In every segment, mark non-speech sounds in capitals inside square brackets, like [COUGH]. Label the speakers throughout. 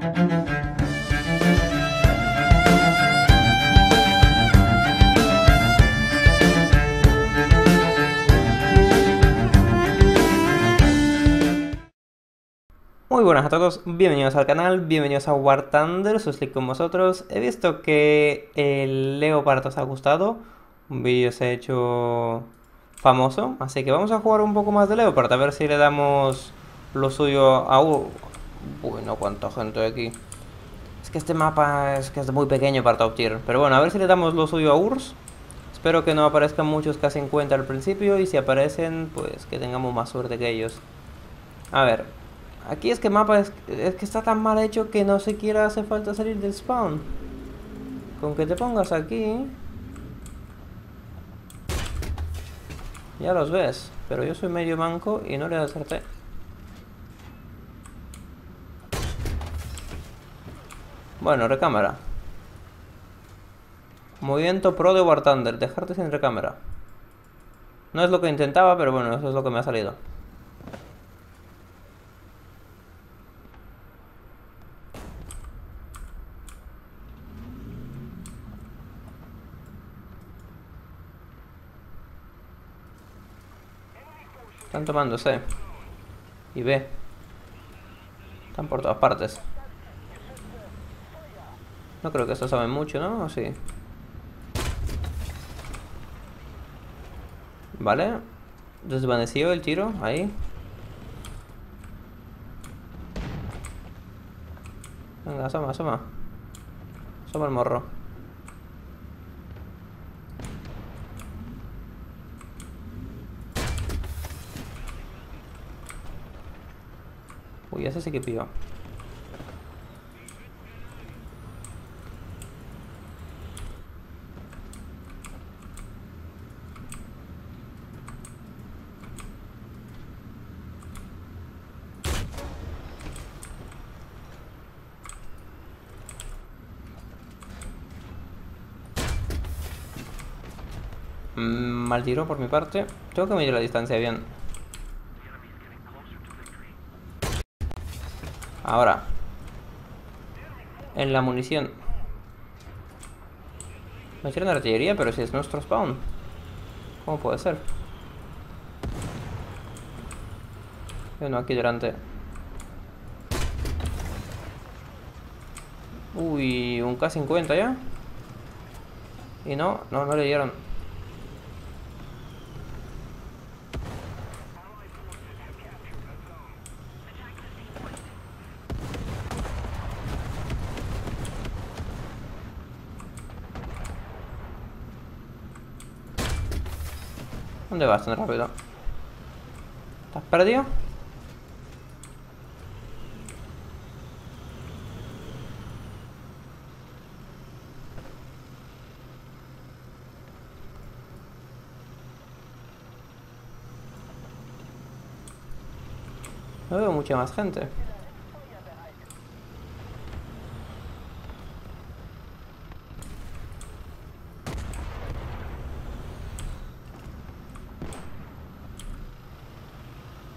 Speaker 1: Muy buenas a todos, bienvenidos al canal, bienvenidos a War Thunder, soy con vosotros. He visto que el Leopard os ha gustado, un vídeo se ha hecho famoso, así que vamos a jugar un poco más de Leopard, a ver si le damos lo suyo a... bueno, cuánta gente aquí. Es que este mapa es que es muy pequeño para top pero bueno, a ver si le damos lo suyo a Urs. Espero que no aparezcan muchos casi en cuenta al principio y si aparecen, pues que tengamos más suerte que ellos. A ver, Aquí es que mapa es, que está tan mal hecho que no siquiera hace falta salir del spawn. Con que te pongas aquí... Ya los ves. Pero yo soy medio manco y no le acerté. Bueno, recámara. Movimiento pro de War Thunder. Dejarte sin recámara. No es lo que intentaba, pero bueno, eso es lo que me ha salido. Están tomando C. Y B. Están por todas partes. No creo que esto saben mucho, ¿no? ¿O sí? Vale. Desvaneció el tiro. Ahí. Venga, asoma, asoma. Asoma el morro. Uy, ese sí que pilló. Mal tiro por mi parte. Tengo que medir la distancia bien. Ahora. En la munición. Me hicieron artillería, pero si es nuestro spawn. ¿Cómo puede ser? Bueno, aquí delante. Uy, un K-50 ya. Y no, no, no le dieron. ¿Dónde vas tan rápido? ¿Estás perdido? No veo mucha más gente.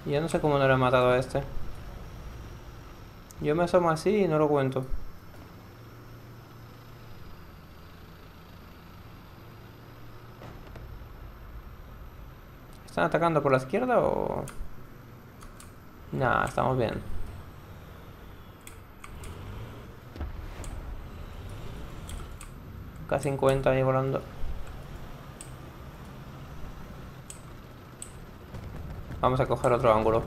Speaker 1: Yo no sé cómo no le he matado a este. Yo me asomo así y no lo cuento. ¿Están atacando por la izquierda o...? Nah, estamos bien. K50 ahí volando. Vamos a coger otro ángulo.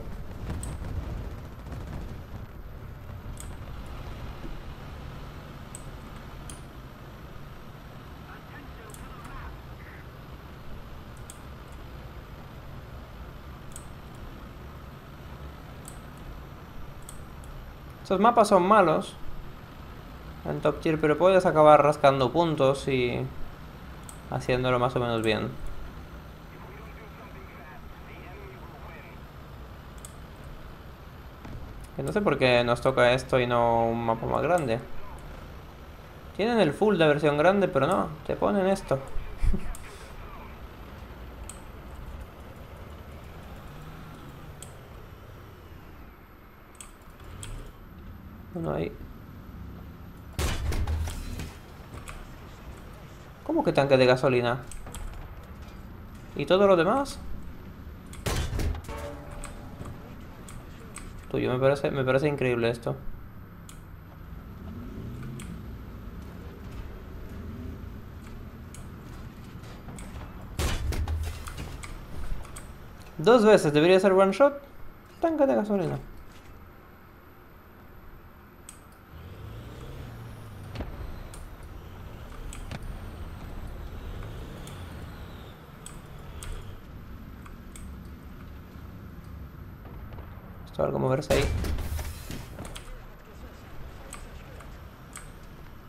Speaker 1: Estos mapas son malos en top tier, pero puedes acabar rascando puntos y haciéndolo más o menos bien. no sé por qué nos toca esto y no un mapa más grande. Tienen el full de versión grande, pero no, te ponen esto. [LAUGHS] Uno ahí. ¿Cómo que tanque de gasolina? ¿Y todo lo demás? Tuyo, me parece, me parece increíble esto. Dos veces debería ser one shot. Tanque de gasolina. Esto algo moverse ahí.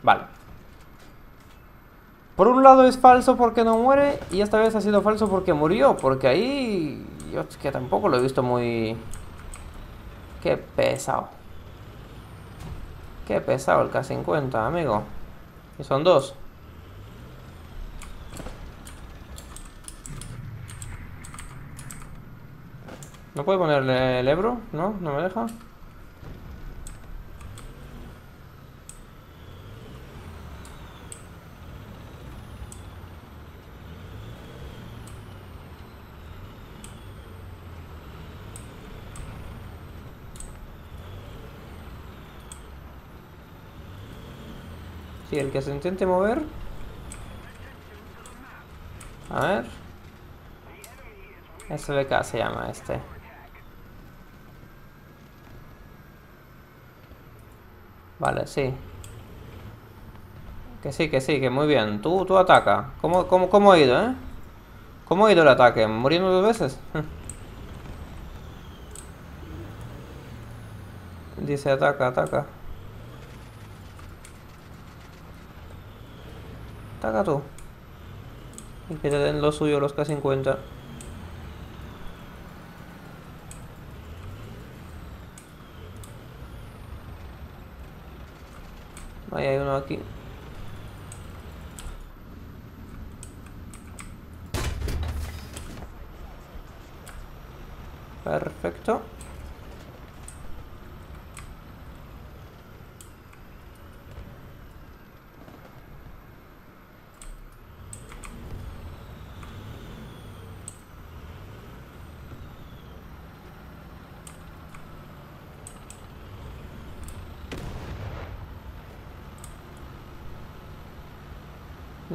Speaker 1: Vale. Por un lado es falso porque no muere y esta vez ha sido falso porque murió, porque ahí yo que tampoco lo he visto muy... Qué pesado. Qué pesado el K50, amigo. Y son dos. ¿No puedo ponerle el Ebro? ¿No? ¿No me deja? Sí, el que se intente mover. A ver. SBK se llama este. Vale, sí. Que sí, que sí, que muy bien. Tú, tú ataca. ¿Cómo, cómo, cómo ha ido, eh? ¿Cómo ha ido el ataque? ¿Muriendo dos veces? [LAUGHS] Dice ataca, ataca. Ataca tú. Y que te den lo suyo los K50. Ahí hay uno aquí. Perfecto.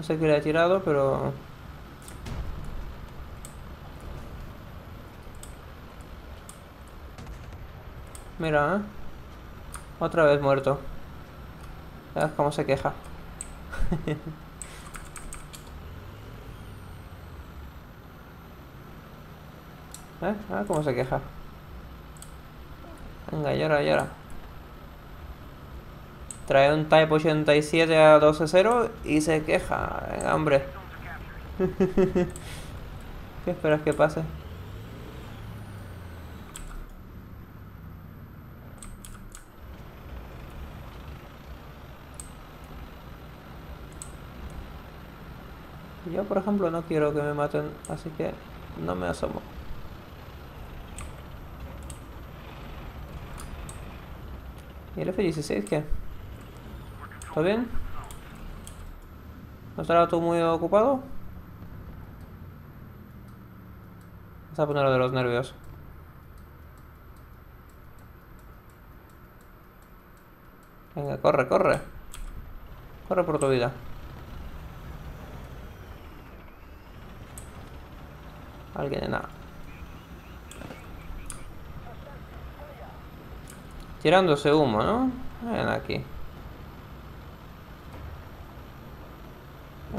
Speaker 1: Sé qué le ha tirado, pero... Mira, ¿eh? Otra vez muerto. Veas cómo se queja. [LAUGHS] ¿Eh? Ah, cómo se queja. Venga, llora, llora. Trae un Type 87 a 12.0 y se queja. Venga, hombre. [LAUGHS] ¿Qué esperas que pase? Yo, por ejemplo, no quiero que me maten, así que no me asomo. ¿Y el F-16 qué? ¿Está bien? ¿No estará tú muy ocupado? Vamos a ponerlo de los nervios. Venga, corre, corre. Corre por tu vida. Alguien de nada. Tirándose humo, ¿no? Ven aquí.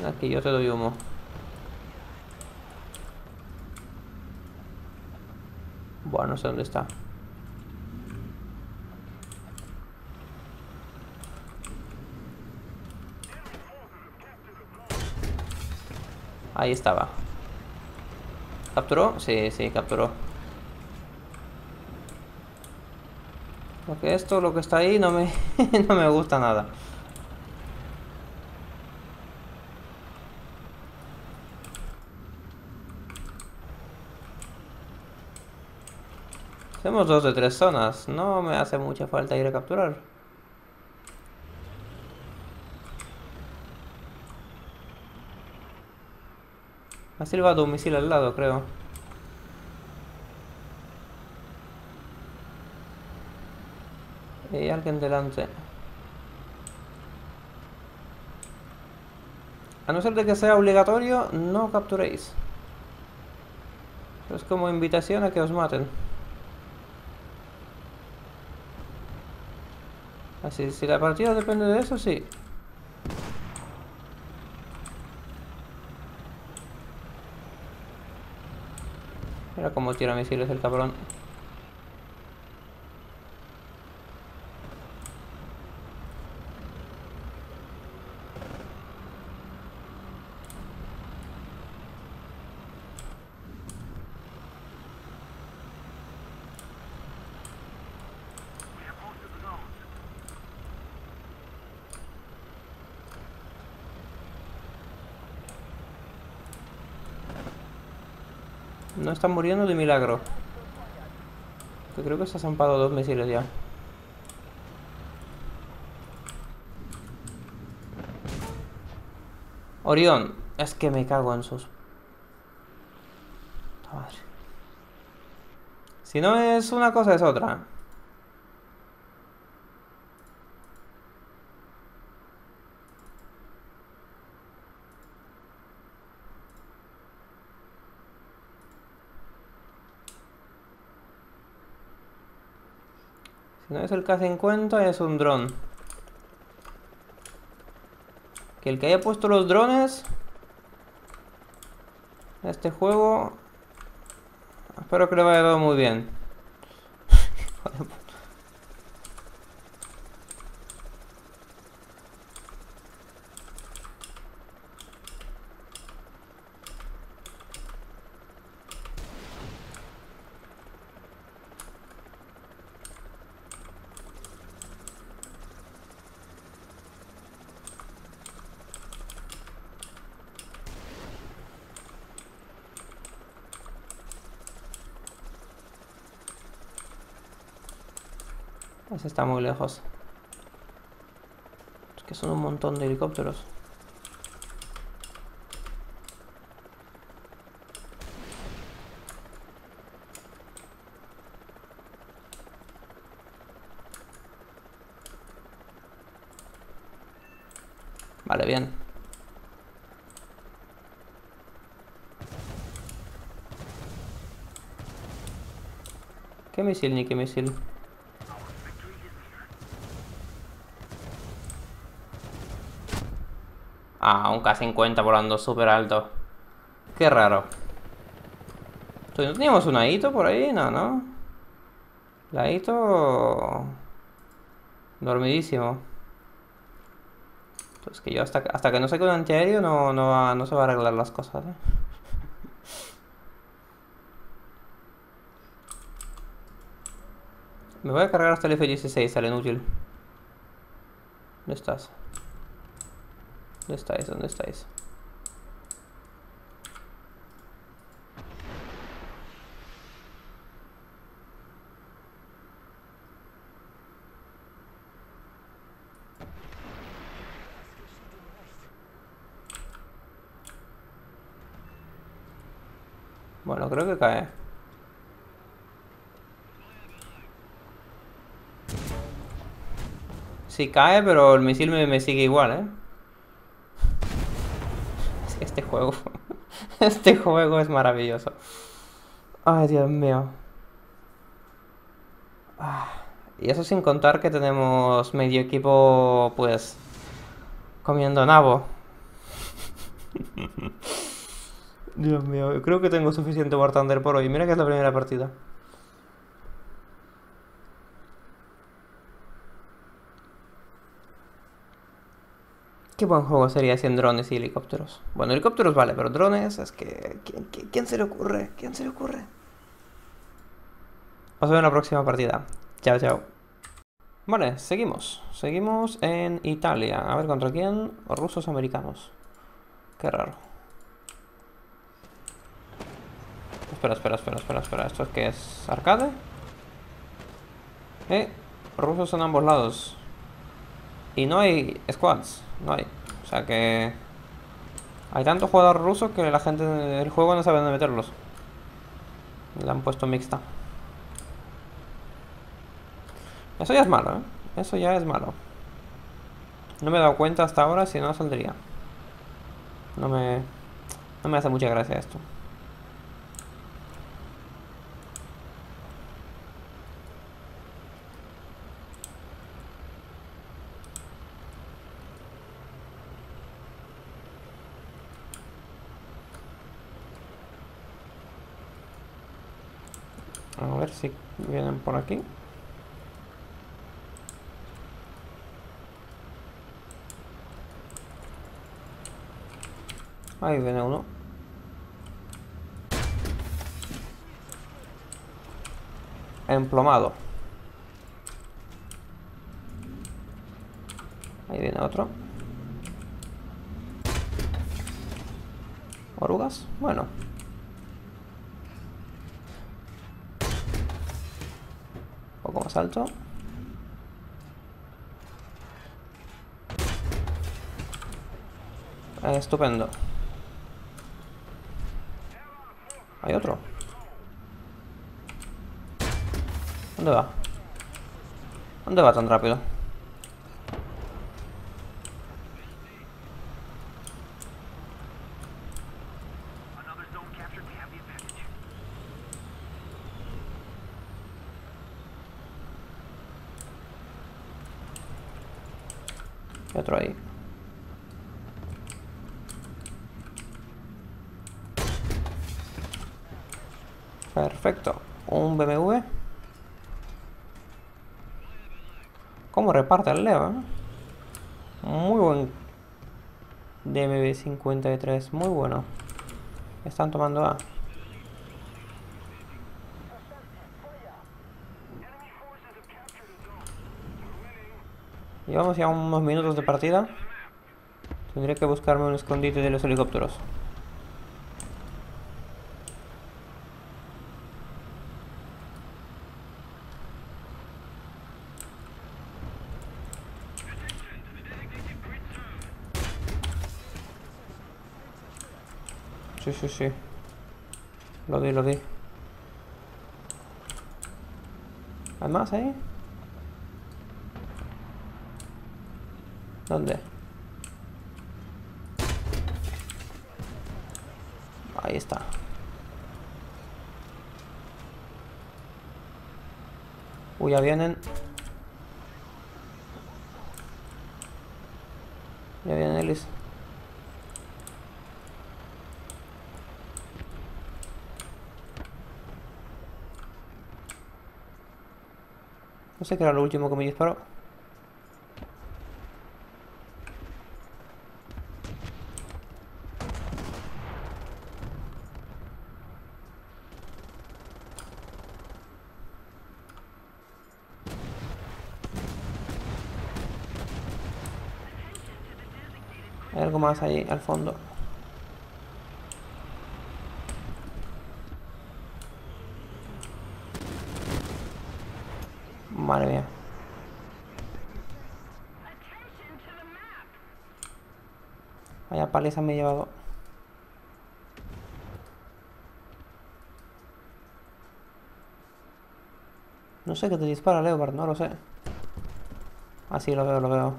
Speaker 1: Aquí, yo te doy humo. Bueno, no sé dónde está. Ahí estaba. ¿Capturó? Sí, sí, capturó. Porque esto, lo que está ahí, no me, [LAUGHS] no me gusta nada. Hacemos dos de tres zonas. No me hace mucha falta ir a capturar. Ha silbado un misil al lado, creo. Hay alguien delante. A no ser de que sea obligatorio, no capturéis. Es como invitación a que os maten. Así, si la partida depende de eso, sí. Mira cómo tira misiles el cabrón. No están muriendo de milagro. Creo que se ha zampado dos misiles ya. Orión. Es que me cago en sus... Si no es una cosa, es otra. No es el K-50 es un dron. Que el que haya puesto los drones... Este juego... Espero que le vaya todo muy bien. Está muy lejos. Es que son un montón de helicópteros. Vale, bien. ¿Qué misil ni qué misil? Un K-50 volando súper alto. Qué raro. ¿No teníamos un AITO por ahí? No, ¿no? La AITO... Dormidísimo. Entonces que yo hasta, hasta que no saque un antiaéreo no, no, no se va a arreglar las cosas, ¿eh? Me voy a cargar hasta el F-16, sale inútil. ¿Dónde estás? ¿Dónde estáis? ¿Dónde estáis? Bueno, creo que cae. Sí cae, pero el misil me, me sigue igual, ¿eh? Este juego. [LAUGHS] Este juego es maravilloso. Ay, Dios mío. Ah, y eso sin contar que tenemos medio equipo, pues, comiendo nabo. [LAUGHS] Dios mío, creo que tengo suficiente War Thunder por hoy. Mira que es la primera partida. Qué buen juego sería sin drones y helicópteros. Bueno, helicópteros vale, pero drones es que... ¿Quién, se le ocurre? ¿Quién se le ocurre? Os veo en la próxima partida. Chao, chao. Vale, seguimos. Seguimos en Italia. A ver, ¿contra quién? Rusos americanos. Qué raro. Espera, espera, espera, espera, espera. ¿Esto es qué es? ¿Arcade? Eh, rusos en ambos lados. Y no hay squads, no hay. O sea que... Hay tanto jugador ruso que la gente del juego no sabe dónde meterlos. Le han puesto mixta. Eso ya es malo, ¿eh? Eso ya es malo. No me he dado cuenta hasta ahora, si no saldría. No me... No me hace mucha gracia esto. A ver si vienen por aquí. Ahí viene uno. Emplomado. Ahí viene otro. ¿Orugas? Bueno. Un poco más alto. Estupendo. Hay otro. ¿Dónde va? ¿Dónde va tan rápido? Hay otro ahí. Perfecto. Un BMW. ¿Cómo reparte el Leo? eh? Muy buen DMB 53. Muy bueno. Están tomando A. Llevamos ya unos minutos de partida. Tendré que buscarme un escondite de los helicópteros. Sí, sí. Lo di, lo di. ¿Hay más ahí? ¿Dónde? Ahí está. Uy, ya vienen. Ya vienen Ellis. Sé qué era lo último que me disparó. Hay algo más ahí al fondo. Madre mía. Vaya paliza me he llevado. No sé qué te dispara, Leopard, no lo sé. Ah, sí, lo veo, lo veo.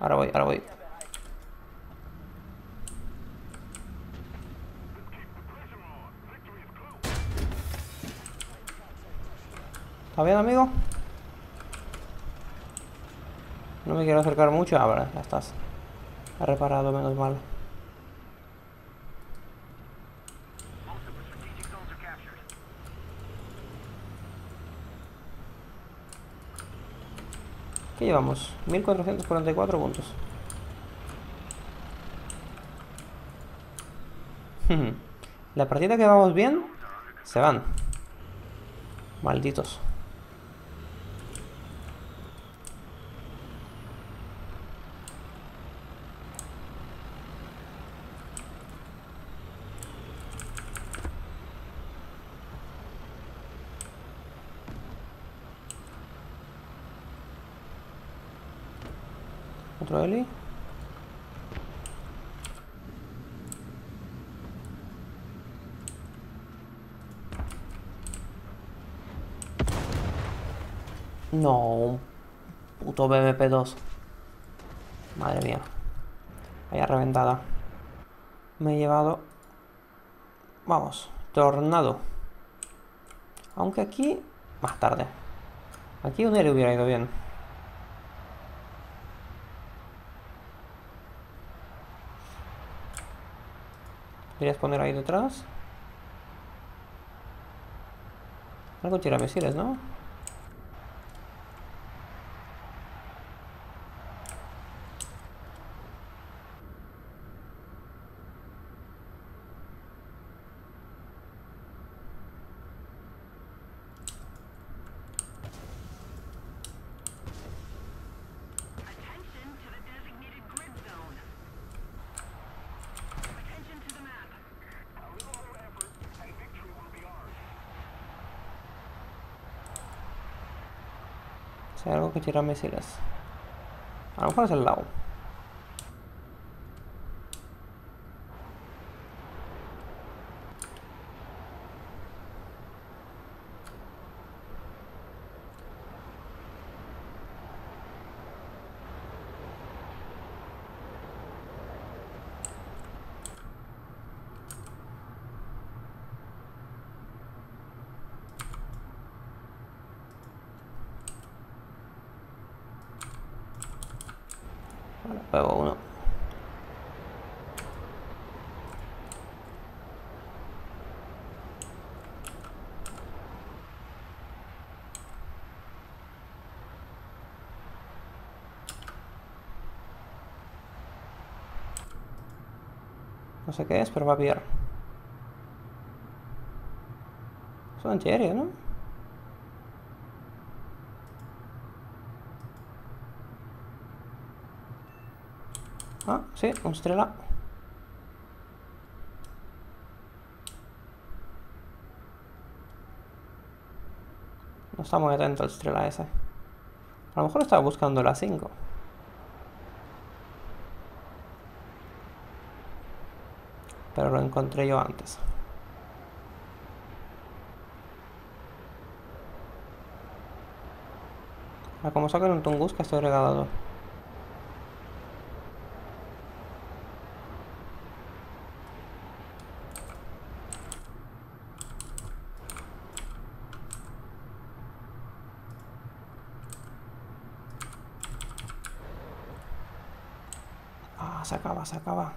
Speaker 1: Ahora voy, ahora voy. ¿Está bien, amigo? No me quiero acercar mucho. Ahora, ya estás. Ha reparado, menos mal. ¿Qué llevamos? 1444 puntos. [LAUGHS] La partida que vamos bien, se van. Malditos. No, puto BMP-2. Madre mía. Vaya reventada. Me he llevado... Vamos, tornado. Aunque aquí... Más tarde. Aquí un héroe hubiera ido bien. ¿Querías poner ahí detrás? Algo tira misiles, ¿no? Si hay algo que tira misiles. A lo mejor es el lago. Vale, juego uno. No sé qué es, pero va pillar. Es un antiaéreo, ¿no? Ah, sí, un estrella. No está muy atento el estrella ese. A lo mejor estaba buscando la 5. Pero lo encontré yo antes. Ah, como saquen un Tunguska estoy regalado. Ah, se acaba, se acaba.